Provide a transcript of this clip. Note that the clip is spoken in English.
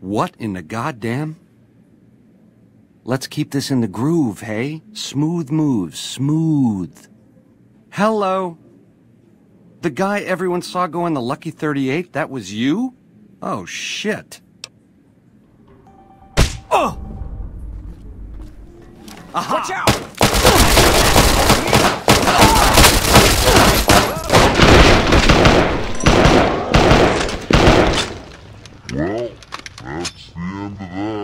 What in the goddamn? Let's keep this in the groove, hey? Smooth moves, smooth. Hello? The guy everyone saw go in the Lucky 38, that was you? Oh, shit. Oh! Aha! Watch out! Whoa. That's the end of that.